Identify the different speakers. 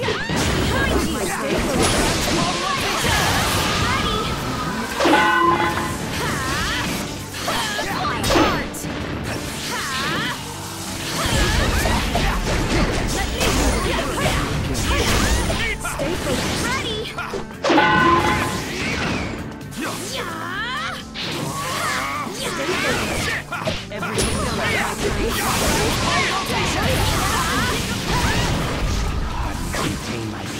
Speaker 1: Behind you! my